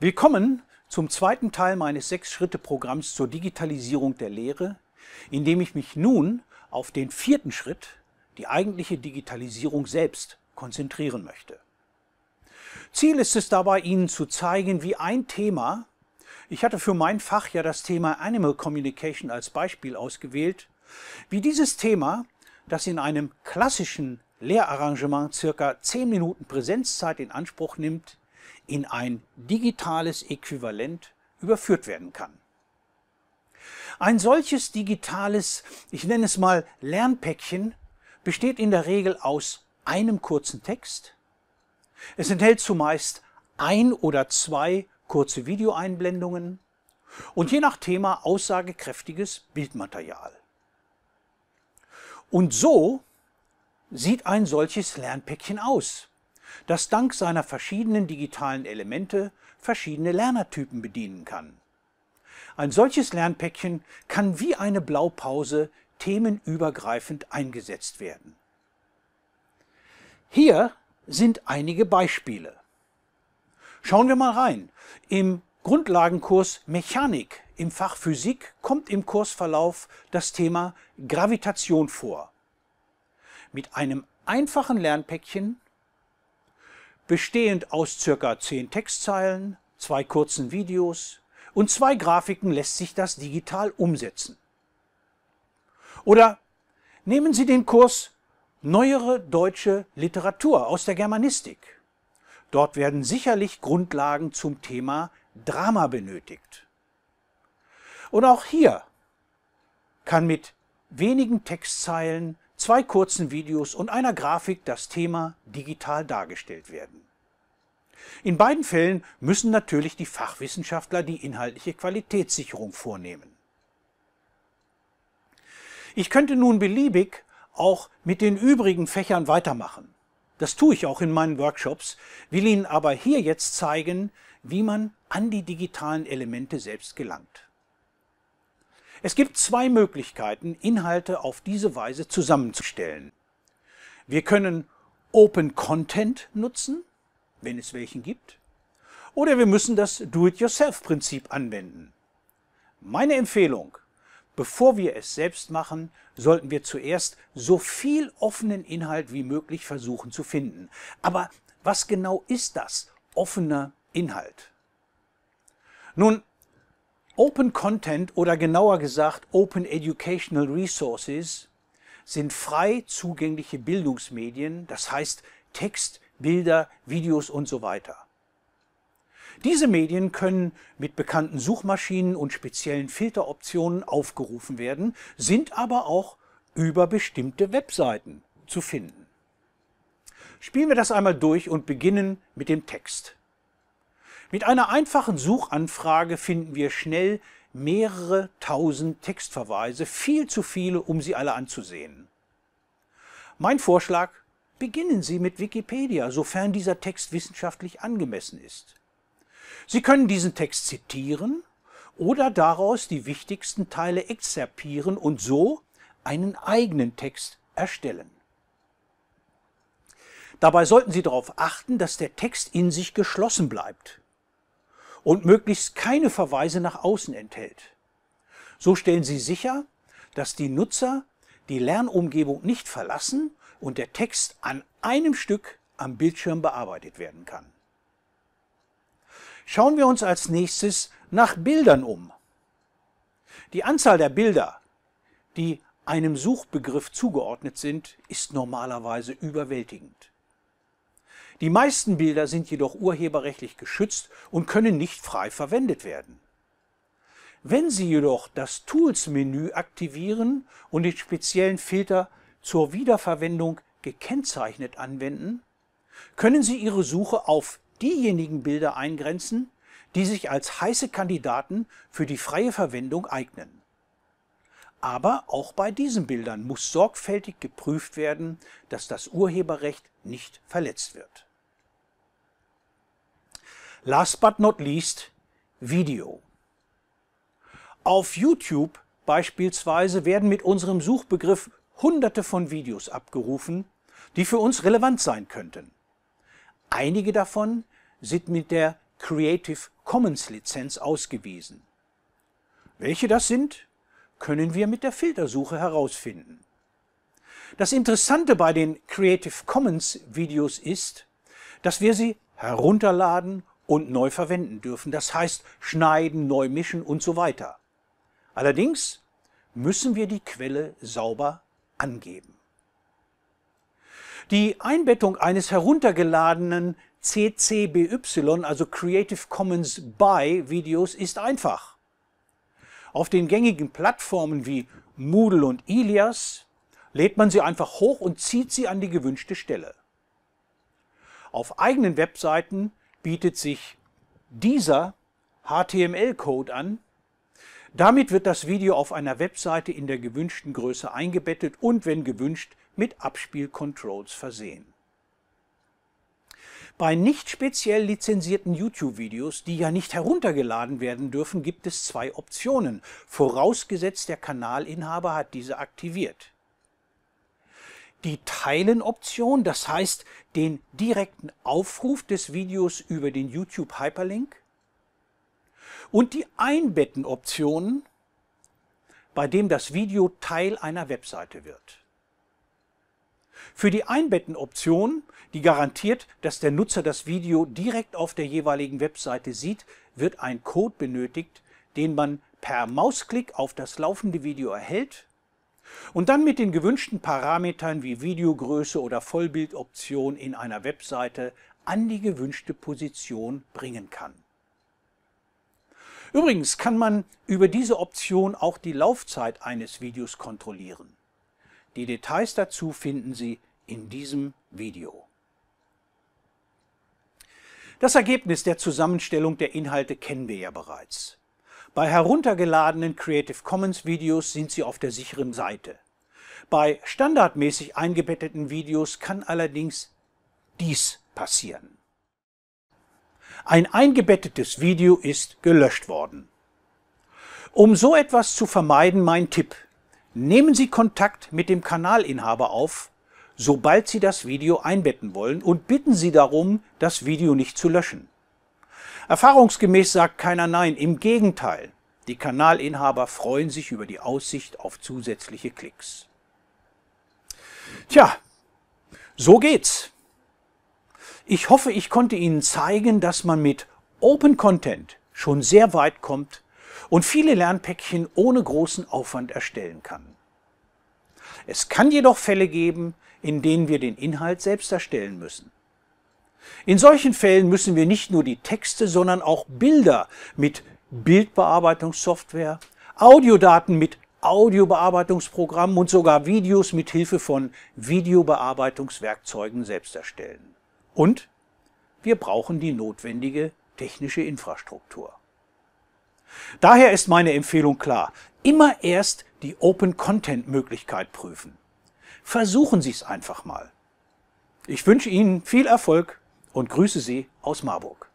Willkommen zum zweiten Teil meines Sechs-Schritte-Programms zur Digitalisierung der Lehre, in dem ich mich nun auf den vierten Schritt, die eigentliche Digitalisierung selbst, konzentrieren möchte. Ziel ist es dabei, Ihnen zu zeigen, wie ein Thema, ich hatte für mein Fach ja das Thema Animal Communication als Beispiel ausgewählt, wie dieses Thema, das in einem klassischen Lehrarrangement circa 10 Minuten Präsenzzeit in Anspruch nimmt, in ein digitales Äquivalent überführt werden kann. Ein solches digitales, ich nenne es mal Lernpäckchen, besteht in der Regel aus einem kurzen Text. Es enthält zumeist ein oder zwei kurze Videoeinblendungen und je nach Thema aussagekräftiges Bildmaterial. Und so sieht ein solches Lernpäckchen aus das dank seiner verschiedenen digitalen Elemente verschiedene Lernertypen bedienen kann. Ein solches Lernpäckchen kann wie eine Blaupause themenübergreifend eingesetzt werden. Hier sind einige Beispiele. Schauen wir mal rein. Im Grundlagenkurs Mechanik im Fach Physik kommt im Kursverlauf das Thema Gravitation vor. Mit einem einfachen Lernpäckchen bestehend aus circa 10 Textzeilen, zwei kurzen Videos und zwei Grafiken lässt sich das digital umsetzen. Oder nehmen Sie den Kurs Neuere deutsche Literatur aus der Germanistik. Dort werden sicherlich Grundlagen zum Thema Drama benötigt. Und auch hier kann mit wenigen Textzeilen zwei kurzen Videos und einer Grafik das Thema digital dargestellt werden. In beiden Fällen müssen natürlich die Fachwissenschaftler die inhaltliche Qualitätssicherung vornehmen. Ich könnte nun beliebig auch mit den übrigen Fächern weitermachen. Das tue ich auch in meinen Workshops, will Ihnen aber hier jetzt zeigen, wie man an die digitalen Elemente selbst gelangt. Es gibt zwei Möglichkeiten, Inhalte auf diese Weise zusammenzustellen. Wir können Open Content nutzen, wenn es welchen gibt, oder wir müssen das Do-it-yourself-Prinzip anwenden. Meine Empfehlung, bevor wir es selbst machen, sollten wir zuerst so viel offenen Inhalt wie möglich versuchen zu finden. Aber was genau ist das, offener Inhalt? Nun, Open Content oder genauer gesagt Open Educational Resources sind frei zugängliche Bildungsmedien, das heißt Text, Bilder, Videos und so weiter. Diese Medien können mit bekannten Suchmaschinen und speziellen Filteroptionen aufgerufen werden, sind aber auch über bestimmte Webseiten zu finden. Spielen wir das einmal durch und beginnen mit dem Text. Mit einer einfachen Suchanfrage finden wir schnell mehrere tausend Textverweise, viel zu viele, um sie alle anzusehen. Mein Vorschlag, beginnen Sie mit Wikipedia, sofern dieser Text wissenschaftlich angemessen ist. Sie können diesen Text zitieren oder daraus die wichtigsten Teile exzerpieren und so einen eigenen Text erstellen. Dabei sollten Sie darauf achten, dass der Text in sich geschlossen bleibt und möglichst keine Verweise nach außen enthält. So stellen Sie sicher, dass die Nutzer die Lernumgebung nicht verlassen und der Text an einem Stück am Bildschirm bearbeitet werden kann. Schauen wir uns als nächstes nach Bildern um. Die Anzahl der Bilder, die einem Suchbegriff zugeordnet sind, ist normalerweise überwältigend. Die meisten Bilder sind jedoch urheberrechtlich geschützt und können nicht frei verwendet werden. Wenn Sie jedoch das Tools-Menü aktivieren und den speziellen Filter zur Wiederverwendung gekennzeichnet anwenden, können Sie Ihre Suche auf diejenigen Bilder eingrenzen, die sich als heiße Kandidaten für die freie Verwendung eignen. Aber auch bei diesen Bildern muss sorgfältig geprüft werden, dass das Urheberrecht nicht verletzt wird. Last but not least, Video. Auf YouTube beispielsweise werden mit unserem Suchbegriff hunderte von Videos abgerufen, die für uns relevant sein könnten. Einige davon sind mit der Creative Commons Lizenz ausgewiesen. Welche das sind, können wir mit der Filtersuche herausfinden. Das Interessante bei den Creative Commons Videos ist, dass wir sie herunterladen und neu verwenden dürfen. Das heißt schneiden, neu mischen und so weiter. Allerdings müssen wir die Quelle sauber angeben. Die Einbettung eines heruntergeladenen CC-BY, also Creative Commons by Videos, ist einfach. Auf den gängigen Plattformen wie Moodle und Ilias lädt man sie einfach hoch und zieht sie an die gewünschte Stelle. Auf eigenen Webseiten bietet sich dieser HTML-Code an. Damit wird das Video auf einer Webseite in der gewünschten Größe eingebettet und, wenn gewünscht, mit Abspielcontrols versehen. Bei nicht speziell lizenzierten YouTube-Videos, die ja nicht heruntergeladen werden dürfen, gibt es zwei Optionen, vorausgesetzt der Kanalinhaber hat diese aktiviert. Die Teilen-Option, das heißt den direkten Aufruf des Videos über den YouTube-Hyperlink und die Einbetten-Option, bei dem das Video Teil einer Webseite wird. Für die Einbetten-Option, die garantiert, dass der Nutzer das Video direkt auf der jeweiligen Webseite sieht, wird ein Code benötigt, den man per Mausklick auf das laufende Video erhält und dann mit den gewünschten Parametern wie Videogröße oder Vollbildoption in einer Webseite an die gewünschte Position bringen kann. Übrigens kann man über diese Option auch die Laufzeit eines Videos kontrollieren. Die Details dazu finden Sie in diesem Video. Das Ergebnis der Zusammenstellung der Inhalte kennen wir ja bereits. Bei heruntergeladenen Creative Commons Videos sind sie auf der sicheren Seite. Bei standardmäßig eingebetteten Videos kann allerdings dies passieren. Ein eingebettetes Video ist gelöscht worden. Um so etwas zu vermeiden, mein Tipp. Nehmen Sie Kontakt mit dem Kanalinhaber auf, sobald Sie das Video einbetten wollen und bitten Sie darum, das Video nicht zu löschen. Erfahrungsgemäß sagt keiner Nein, im Gegenteil. Die Kanalinhaber freuen sich über die Aussicht auf zusätzliche Klicks. Tja, so geht's. Ich hoffe, ich konnte Ihnen zeigen, dass man mit Open Content schon sehr weit kommt und viele Lernpäckchen ohne großen Aufwand erstellen kann. Es kann jedoch Fälle geben, in denen wir den Inhalt selbst erstellen müssen. In solchen Fällen müssen wir nicht nur die Texte, sondern auch Bilder mit Bildbearbeitungssoftware, Audiodaten mit Audiobearbeitungsprogrammen und sogar Videos mit Hilfe von Videobearbeitungswerkzeugen selbst erstellen. Und wir brauchen die notwendige technische Infrastruktur. Daher ist meine Empfehlung klar, immer erst die Open-Content-Möglichkeit prüfen. Versuchen Sie es einfach mal. Ich wünsche Ihnen viel Erfolg und grüße Sie aus Marburg.